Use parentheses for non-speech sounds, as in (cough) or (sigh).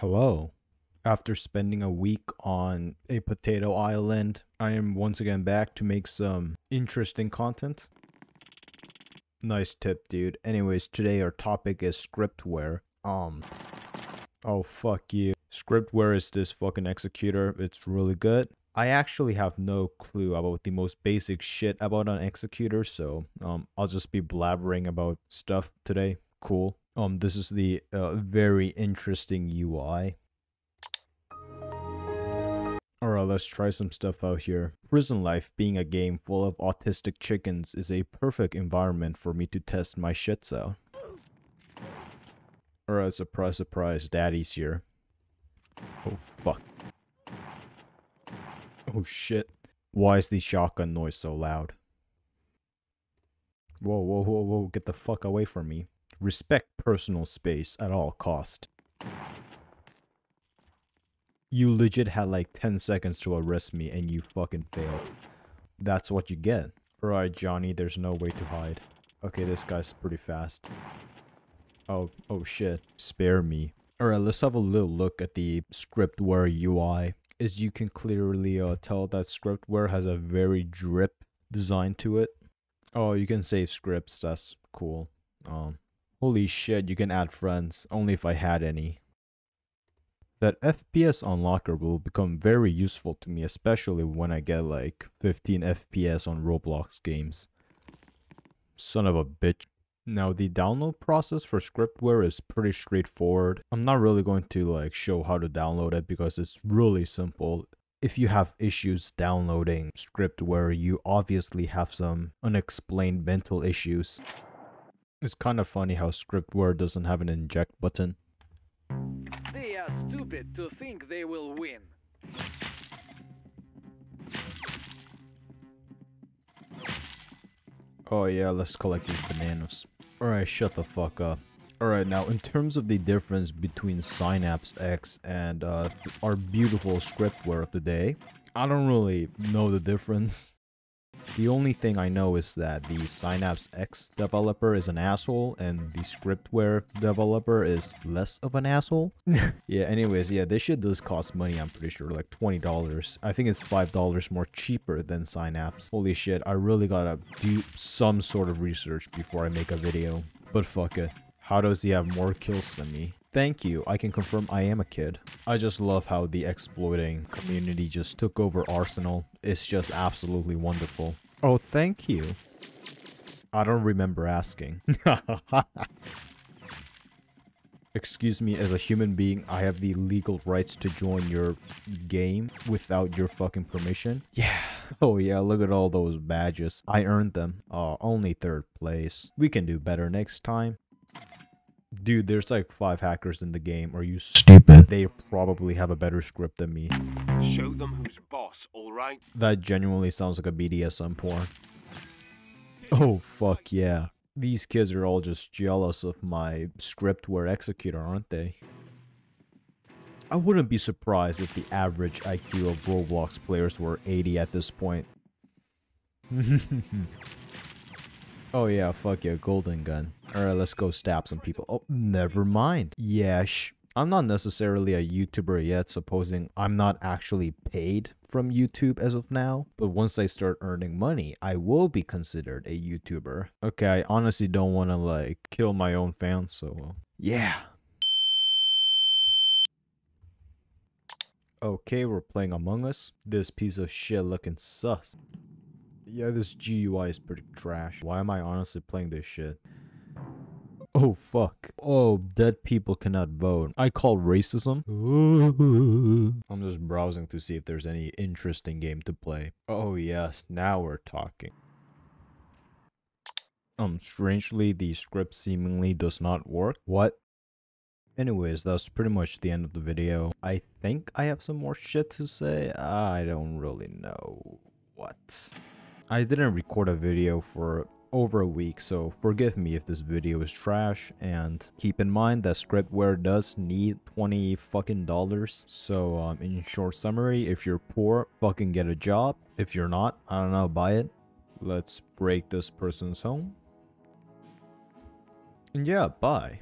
Hello. After spending a week on a potato island, I am once again back to make some interesting content. Nice tip, dude. Anyways, today our topic is scriptware. Um, oh fuck you. Scriptware is this fucking executor. It's really good. I actually have no clue about the most basic shit about an executor, so um, I'll just be blabbering about stuff today. Cool. Um, this is the uh, very interesting UI. Alright, let's try some stuff out here. Prison Life being a game full of autistic chickens is a perfect environment for me to test my shits out. Alright, surprise, surprise, daddy's here. Oh fuck. Oh shit. Why is the shotgun noise so loud? Whoa, whoa, whoa, whoa, get the fuck away from me. Respect personal space at all cost. You legit had like 10 seconds to arrest me and you fucking failed. That's what you get. Alright, Johnny, there's no way to hide. Okay, this guy's pretty fast. Oh, oh shit. Spare me. Alright, let's have a little look at the scriptware UI. As you can clearly uh, tell that scriptware has a very drip design to it. Oh, you can save scripts, that's cool. Um, Holy shit, you can add friends, only if I had any. That FPS unlocker will become very useful to me, especially when I get like 15 FPS on Roblox games. Son of a bitch. Now the download process for scriptware is pretty straightforward. I'm not really going to like show how to download it because it's really simple. If you have issues downloading scriptware, you obviously have some unexplained mental issues. It's kind of funny how scriptware doesn't have an inject button. They are stupid to think they will win. Oh yeah, let's collect these bananas. Alright, shut the fuck up. Alright, now in terms of the difference between Synapse X and uh, our beautiful scriptware of the day, I don't really know the difference. The only thing I know is that the Synapse X developer is an asshole and the Scriptware developer is less of an asshole. (laughs) yeah, anyways, yeah, this shit does cost money, I'm pretty sure, like $20. I think it's $5 more cheaper than Synapse. Holy shit, I really gotta do some sort of research before I make a video. But fuck it. How does he have more kills than me? Thank you, I can confirm I am a kid. I just love how the exploiting community just took over Arsenal. It's just absolutely wonderful. Oh, thank you. I don't remember asking. (laughs) Excuse me, as a human being, I have the legal rights to join your game without your fucking permission? Yeah. Oh yeah, look at all those badges. I earned them. Oh, only third place. We can do better next time. Dude, there's like five hackers in the game. Are you stupid? They probably have a better script than me. Show them who's boss, alright? That genuinely sounds like a BDSM porn. Oh, fuck yeah. These kids are all just jealous of my scriptware executor, aren't they? I wouldn't be surprised if the average IQ of Roblox players were 80 at this point. (laughs) Oh yeah, fuck yeah, golden gun. Alright, let's go stab some people. Oh, never mind. Yeah, I'm not necessarily a YouTuber yet, supposing I'm not actually paid from YouTube as of now. But once I start earning money, I will be considered a YouTuber. Okay, I honestly don't want to like kill my own fans, so yeah. Okay, we're playing Among Us. This piece of shit looking sus. Yeah, this GUI is pretty trash. Why am I honestly playing this shit? Oh, fuck. Oh, dead people cannot vote. I call racism. (laughs) I'm just browsing to see if there's any interesting game to play. Oh, yes. Now we're talking. Um, strangely, the script seemingly does not work. What? Anyways, that's pretty much the end of the video. I think I have some more shit to say. I don't really know what. I didn't record a video for over a week, so forgive me if this video is trash, and keep in mind that scriptware does need 20 fucking dollars. So, um, in short summary, if you're poor, fucking get a job. If you're not, I don't know, buy it. Let's break this person's home. And yeah, bye.